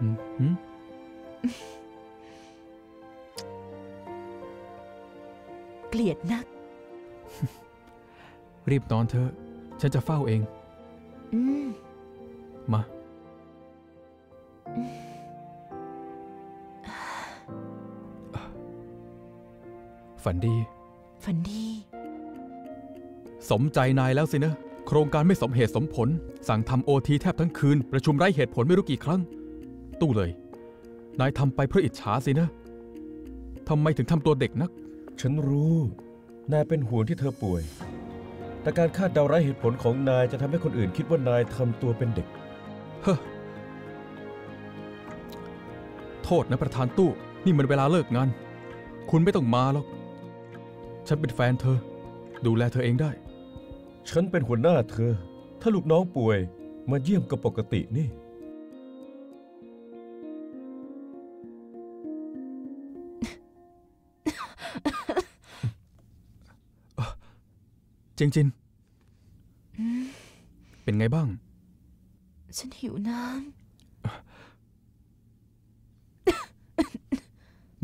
หืมหืมเกลียดนัก รีบนอนเถอะ ฉันจะเฝ้าเอง อืม มา ฝันดี ฝันดี สมใจนายแล้วสินะ โครงการไม่สมเหตุสมผล สั่งทำโอทีแทบทั้งคืน ประชุมไร้เหตุผลไม่รู้กี่ครั้ง ตู้เลย นายทำไปเพราะอิจฉาสินะทำไมถึงทำตัวเด็กนัก ฉันรู้ นายเป็นห่วงที่เธอป่วย แต่การคาดเดาไร้เหตุผลของนายจะทำให้คนอื่นคิดว่านายทำตัวเป็นเด็ก เฮ้อ โทษนะประธานตู้ นี่มันเวลาเลิกงาน คุณไม่ต้องมาหรอก ฉันเป็นแฟนเธอ ดูแลเธอเองได้ ฉันเป็นหัวหน้าเธอ ถ้าลูกน้องป่วย มาเยี่ยมก็ปกตินี่ จริงๆเป็นไงบ้าง ฉันหิวน้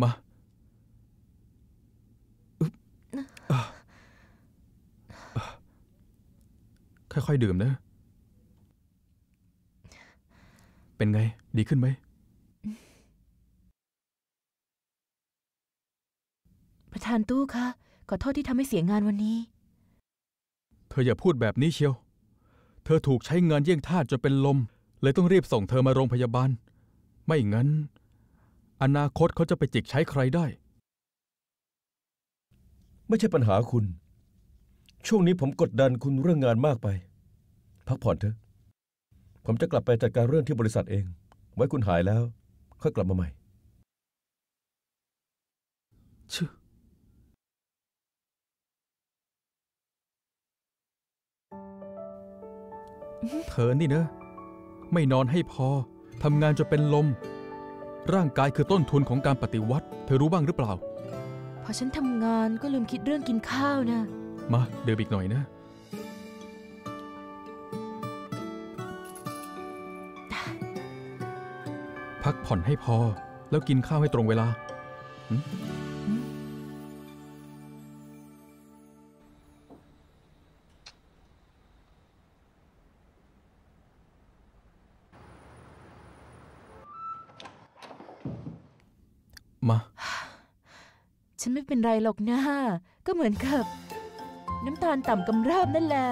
มาอึ๊บอะอะค่อยๆดื่มนะ เป็นไง ดีขึ้นไหมำประธานตู้คะ ขอโทษที่ทำให้เสียงานวันนี้เธออย่าพูดแบบนี้เชียว เธอถูกใช้งานเยี่ยงทาสจนเป็นลม เลยต้องรีบส่งเธอมาโรงพยาบาล ไม่งั้น อนาคตเขาจะไปจิกใช้ใครได้ ไม่ใช่ปัญหาคุณ ช่วงนี้ผมกดดันคุณเรื่องงานมากไป พักผ่อนเถอะ ผมจะกลับไปจัดการเรื่องที่บริษัทเอง ไว้คุณหายแล้ว ค่อยกลับมาใหม่ชื่อ เธอนี่นะไม่นอนให้พอทำงานจนเป็นลม ร่างกายคือต้นทุนของการปฏิวัติ เธอรู้บ้างหรือเปล่า พอฉันทำงานก็ลืมคิดเรื่องกินข้าวนะ มาเดิมอีกหน่อยนะ พักผ่อนให้พอแล้วกินข้าวให้ตรงเวลา มา ฉันไม่เป็นไรหรอกนะก็เหมือนกับ น้ำตาลต่ำกำเริบนั่นแหละ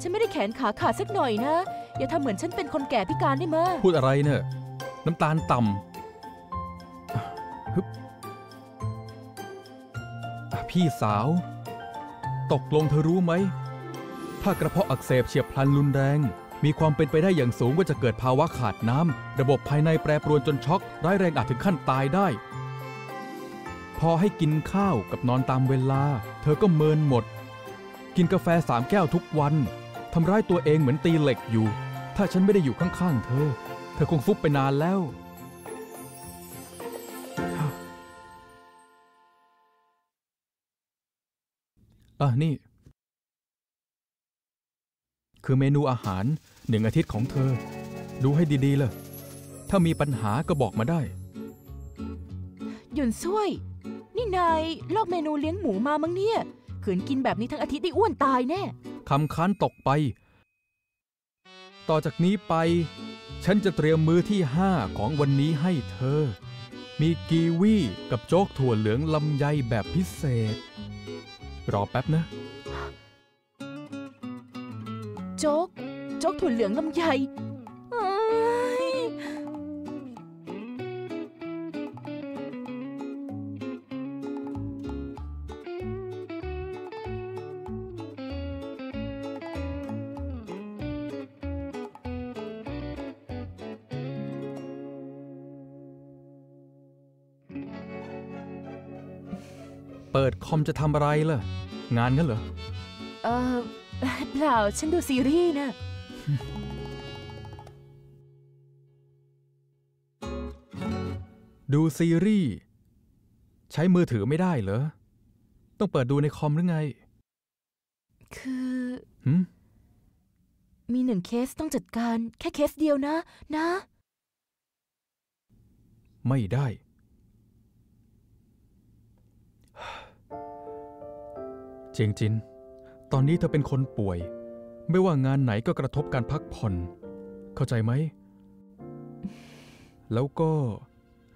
ฉันไม่ได้แขนขาขาดสักหน่อยนะ อย่าทำเหมือนฉันเป็นคนแก่พิการได้มะพูดอะไรเนอะน้ำตาลต่ำอะฮึบอะพี่สาว ตกลงเธอรู้ไหม ถ้ากระเพาะอักเสบเฉียบพลันรุนแรง มีความเป็นไปได้อย่างสูงว่าจะเกิดภาวะขาดน้ำ ระบบภายในแปรปรวนจนช็อก ร้ายแรงอาจถึงขั้นตายได้ พอให้กินข้าวกับนอนตามเวลา เธอก็เมินหมด กินกาแฟสามแก้วทุกวัน ทำร้ายตัวเองเหมือนตีเหล็กอยู่ ถ้าฉันไม่ได้อยู่ข้างๆ เธอ เธอคงฟุบไปนานแล้วอะนี่ คือเมนูอาหาร หนึ่งอาทิตย์ของเธอ ดูให้ดีๆเลยถ้ามีปัญหาก็บอกมาได้ หยุนซุยนี่นายลอกเมนูเลี้ยงหมูมามั้งเนี่ยขืนกินแบบนี้ทั้งอาทิตย์ได้อ้วนตายแน่คำค้านตกไป ต่อจากนี้ไป ฉันจะเตรียมมื้อที่ห้าของวันนี้ให้เธอ มีกีวีกับโจ๊กถั่วเหลืองลำไยแบบพิเศษ รอแป๊บนะ โจ๊ก โจ๊กถั่วเหลืองลำไยเอ้ยเปิดคอมจะทำอะไรล่ะ งานงั้นเหรอ เออเปล่า ฉันดูซีรีส์นะ ดูซีรีส์ ใช้มือถือไม่ได้เหรอ ต้องเปิดดูในคอมหรือไงคือหืมมีหนึ่งเคสต้องจัดการ แค่เคสเดียวนะ นะ ไม่ได้ เจียงจิน ตอนนี้เธอเป็นคนป่วย ไม่ว่างานไหนก็กระทบการพักผ่อน เข้าใจไหม แล้วก็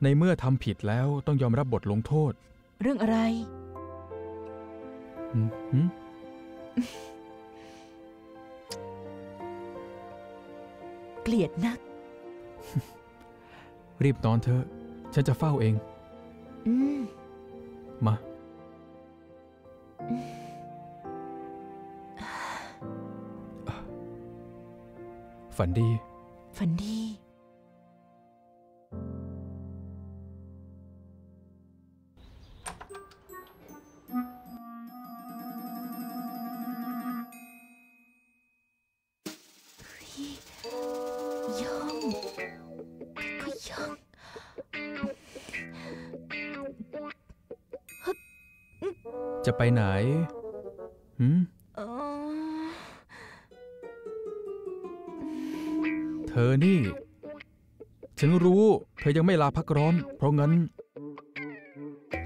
ในเมื่อทำผิดแล้วต้องยอมรับบทลงโทษ เรื่องอะไร หืมหืมเกลียดนัก รีบนอนเถอะ ฉันจะเฝ้าเอง อืม มา ฝันดี ฝันดีเฮ้ยย่องก็ย่องจะไปไหนหืม อนี่ ฉันรู้ เธอยังไม่ลาพักร้อน เพราะงั้น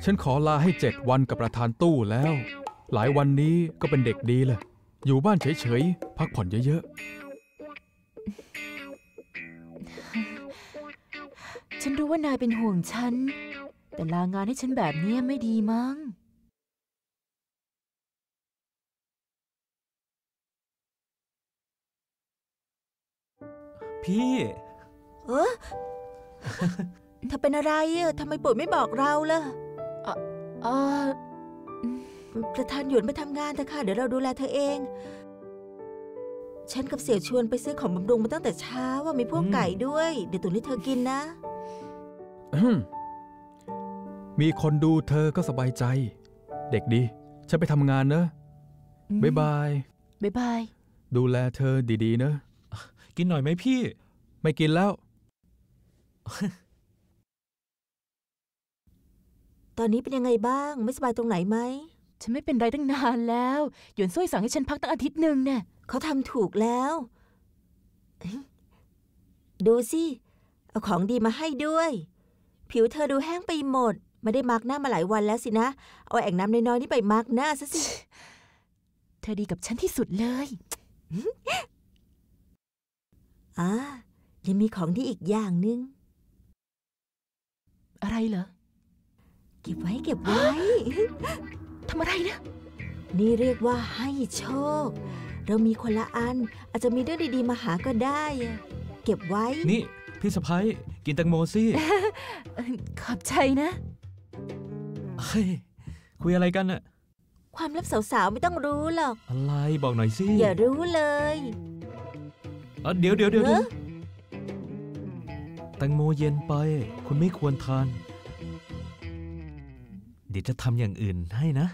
ฉันขอลาให้เจ็ดวันกับประธานตู้แล้ว หลายวันนี้ก็เป็นเด็กดีแหละอยู่บ้านเฉยๆ พักผ่อนเยอะๆ ฉันรู้ว่านายเป็นห่วงฉัน แต่ลางานให้ฉันแบบนี้ไม่ดีมั้ง พี่เออเธอเป็นอะไรอะทำไมปุ๋ยไม่บอกเราล่ะเออประธานหยวนไปทำงานเถอะค่ะ เดี๋ยวเราดูแลเธอเอง ฉันกับเสี่ยวชวนไปซื้อของบำรุงมาตั้งแต่เช้าว่ามีพวกอืมไก่ด้วย เดี๋ยวตุนให้เธอกินนะๆอื้อมีคนดูเธอก็สบายใจ เด็กดี ฉันไปทำงานเนอะอืมบ๊ายบาย บ๊ายบาย ดูแลเธอดีๆเนอะ กินหน่อยไหมพี่ ไม่กินแล้ว ตอนนี้เป็นยังไงบ้าง ไม่สบายตรงไหนไหม ฉันไม่เป็นไรตั้งนานแล้ว หยวนซุยสั่งให้ฉันพักตั้งอาทิตย์หนึ่งเนี่ยเขาทำถูกแล้วเอ้ยดูสิ เอาของดีมาให้ด้วย ผิวเธอดูแห้งไปหมด ไม่ได้มาร์กหน้ามาหลายวันแล้วสินะ เอาแอ่งน้ำน้อยๆนี่ไปมาร์กหน้าซะสิ เธอดีกับฉันที่สุดเลย อ่ายังมีของดีอีกอย่างหนึง อะไรเหรอ เก็บไว้เก็บไว้ ทำอะไรนะ นี่เรียกว่าให้โชค เรามีคนละอัน อาจจะมีเรื่องดีๆมาหาก็ได้อะเก็บไว้ นี่ พี่สะพ้ยกินแตงโมสิเอ่อขอบใจนะ เฮ้ย คุยอะไรกันอะความลับสาวๆ ไม่ต้องรู้หรอก อะไรบอกหน่อยสิ อย่ารู้เลย เอ้อเดี๋ยวเดี๋ยวเดี๋ยวเนอะแตงโมเย็นไป คุณไม่ควรทาน เดี๋ยวจะทำอย่างอื่นให้นะ